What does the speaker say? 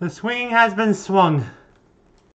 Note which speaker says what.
Speaker 1: The swing has been swung.